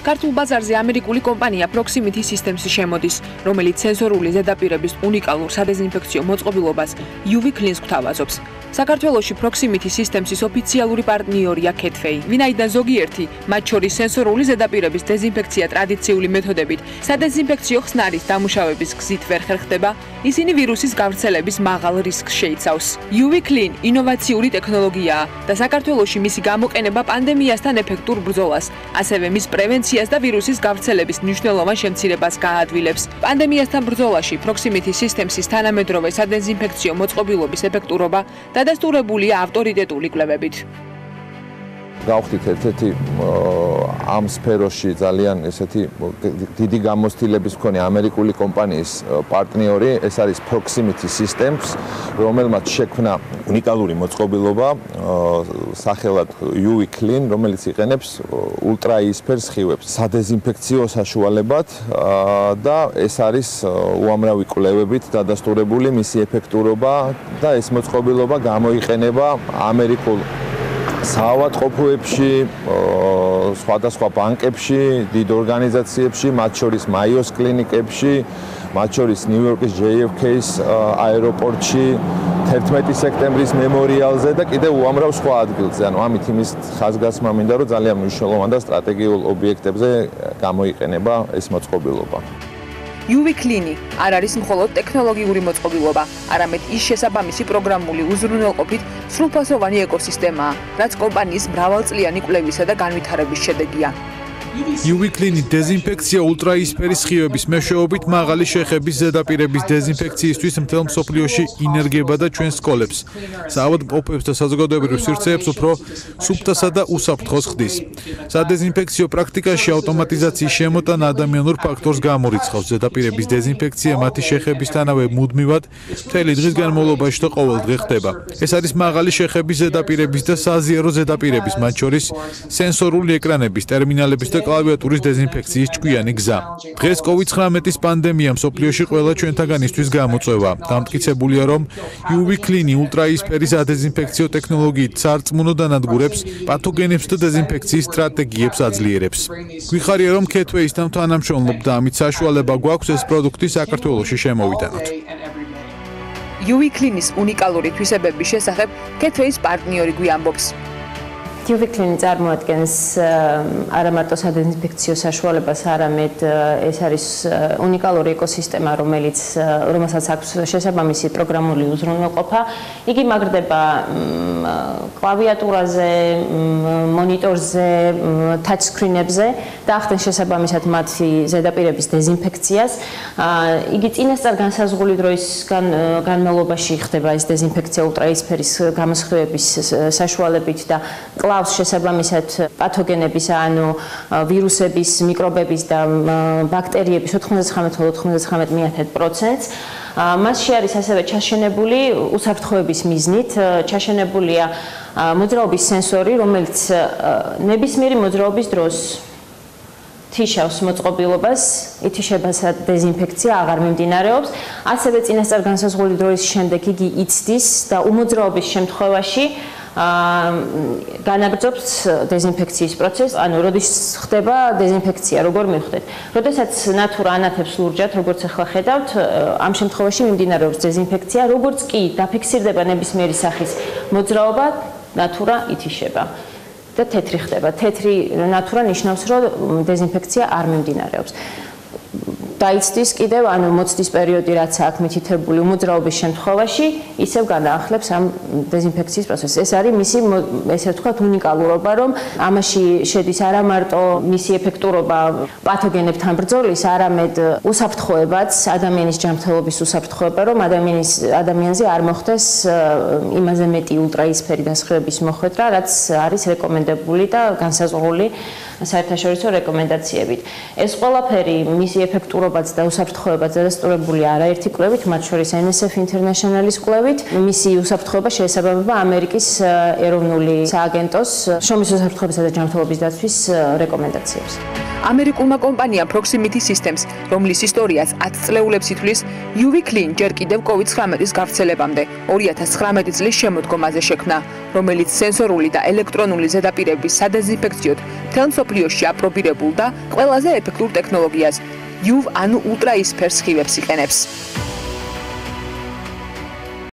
ქართულ ბაზარზე ამერიკული კომპანია Proximity Systems-ი შემოდის, რომელიც სენსორული ზედაპირების უნიკალურ სადეზინფექციო მოწყობილობას UV Cleans გვთავაზობს. საქართველოში Proximity Systems-ის ოფიციალური პარტნიორია Ketfei. ვინაიდან ზოგიერთი, მათ შორის სენსორული ზედაპირების დეზინფექცია ტრადიციული მეთოდებით, სადეზინფექციო ხსნარის დამუშავების გზით ვერ ხერხდება, ისინი ვირუსის გავრცელების მაღალ რისკს შეიცავს. UV Clean ინოვაციური ტექნოლოგიაა და საქართველოში მისი გამოყენება პანდემიასთან ეფექტურ ბრძოლას, ასევე მის პრევენციას და ვირუსის გავრცელების მნიშვნელოვან შემცირებას გააადვილებს. პანდემიასთან ბრძოლაში Proximity Systems-ის თანამედროვე სადეზინფექციო მოწყობილობის ეფექტურობა და დადასტურებულია ავტორიტეტული კვლევებით. გავხდით ერთ-ერთი ამ სფეროში ძალიან ესეთი დიდი გამოცდილების მქონე ამერიკული კომპანიის პარტნიორი, ეს არის Proximity Systems, რომელმაც შექმნა უნიკალური მოწყობილობა სახელად UV Clean, რომელიც იყენებს ультраისფერს ხივებს სადეზინფექციო საშუალებად და ეს არის უამრავი კვლევებით დადასტურებული მისი ეფექტურობა და ეს მოწყობილობა გამოიყენება ამერიკულ საავადმყოფოებში, სხვადასხვა ბანკებში, დიდ ორგანიზაციებში, მათ შორის Mayos კლინიკებში, მათ შორის ნიუ-იორკის JFK-ის აეროპორტში, 11 სექტემბრის მემორიალზე და კიდევ უამრავ სხვა ადგილზე. ანუ ამით იმის ხაზგასმა მინდა, რომ ძალიან მნიშვნელოვან და სტრატეგიულ ობიექტებზე გამოიყენება ეს მოწყობილობა. UV Clean არ არის მხოლოდ ტექნოლოგიური მოწყობილობა, არამედ ის შესაბამისი პროგრამული უზრუნველყოფით სრულფასოვანი ეკოსისტემაა, რაც კომპანიის მრავალწლიანი კვლევისა და განვითარების შედეგია. UV-Clean დეзинფექცია ультраისფერის ხიობების მეშვეობით მაღალი შეხების ზედაპირების დეзинფექციისთვის მთელ მსოფლიოში ინერგება და ჩვენ სკოლებს, საავადმყოფოებს და საზოგადოებრივ სივრცეებს უფრო სუფთასა და უსაფრთხოს ხდის. სადეзинფექციო პრაქტიკაში ავტომატიზაციის შემოტანა ადამიანურ ფაქტორს გამორიცხავს. ზედაპირების დეзинფექცია მათი შეხებისთანავე მუდმივად მთელი დღის განმავლობაში და ყოველდღე ხდება. ეს არის მაღალი შეხების ზედაპირების და საზიარო ზედაპირების, მათ შორის სენსორული ეკრანების, ტერმინალების და მოცემულზე კლავიატურის დეзинფექციის ჭკვიანი გზა. დღეს COVID-19-ის პანდემია მსოფლიოში ყველა ჩვენთაგანისთვის გამოწვევა. დამტკიცებულია, რომ UV Clean ულტრაისფერის ადეзинფექციო ტექნოლოგიით სარწმუნო დანადგურებს პათოგენებს და დეзинფექციის სტრატეგიებს აძლიერებს. გვიხარია, რომ Catway-სთან თანამშრომლობ და ამით საშუალება გვაქვს ეს პროდუქტი საქართველოში შემოვიტანოთ. UV Clean-ის უნიკალური თვისებების შესახებ Catway-ის პარტნიორი გვიამბობს. დიუბეკლინი წარმოადგენს არამარტო სადინფექციო საშუალებას, არამედ ეს არის უნიკალური ეკოსისტემა, რომელიც რომელსაც აქვს შესაბამისი პროგრამული უზრუნველყოფა. იგი მაგრდება კლავიატურაზე, მონიტორზე, ტაჩსკრინებზე და ახდენს შესაბამისად მათი ზედაპირების დეзинფექციას. იგი წინასწარ განსაზღვრული დროისგან განმავლობაში ხდება ეს დეзинფექცია ультраისფერის გამოსხივების საშუალებით და კლავს შესაბამისად პათოგენების, ანუ ვირუსების, მიკრობების და ბაქტერიების 99-99%. მასში არის ასევე ჩაშენებული უსაფრთხოების მიზნით, ჩაშენებულია მოძრაობის სენსორი, რომელიც ნებისმიერი მოძრაობის დროს თიშავს მოწყობილობას, ითიშებასა დეზინფექცია აღარ მიმდინარეობს. ასევე წინასწარ განსაზღვრული დროის შემდეგ იგი იცდის და უმოძრაობის შემთხვევაში განაგრძობს დეზინფექციის პროცესს, ანუ როდის ხდება დეზინფექცია, როგორ მივხვდეთ. როდესაც ნატურა ანათებს ლურჯად, როგორც ახლა ხედავთ, ამ შემთხვევაში მიმდინარეობს დეზინფექცია, როგორც კი დაფიქსირდება ნებისმიერი სახის მოძრაობა, ნატურა ითიშება. და თეთრი ხდება. თეთრი ნატურა ნიშნავს, რომ დეზინფექცია არ მიმდინარეობს. დაიცდის კიდევ ანუ მოცდის პერიოდი რაც აქვს მითითებული მოძრაობის შემთხვევაში, ისევ გადაახლებს ამ დეзинფექციის პროცესს. ეს არის მისი ესე ვთქვათ უნიკალურობა, რომ ამაში შედის არა მარტო მისი ეფექტურობა პათოგენებთან ბრძოლის, არამედ უსაფრთხოებაც, ადამიანის ჯანმრთელობის უსაფრთხოება, რომ ადამიანის ადამიანზე არ მოხდეს იმაზე მეტი ультраისფერი დასხივების მოხვედრა, რაც არის რეკომენდებული და განსაზღვრული საერთაშორისო რეკომენდაციებით. ეს ყველაფერი მისი ეფექტურობაც და უსაფრთხოებაც დადასტურებული არაერთი კვლევით, მათ შორის NSF International-ის კვლევით. მისი უსაფრთხოება შეესაბამება ამერიკის ეროვნული სააგენტოს შრომის უსაფრთხოებისა და ჯანმრთელობის დაცვის რეკომენდაციებს. ამერიკულმა კომპანიამ Proximity Systems, რომლის ისტორიას 10 წლეულებს ითვლის, UV Clean ჯერ კიდევ COVID-19-ის გავრცელებამდე 2019 წლის შემოდგომაზე შექმნა. რომელიც სენსორული და ელექტრონული ზედაპირების სადეზინფექციოდ მთელ მსოფლიოში აპრობირებულ და ყველაზე ეფექტურ ტექნოლოგიას UV ანუ ულტრაისფერ სხივებს იყენებს.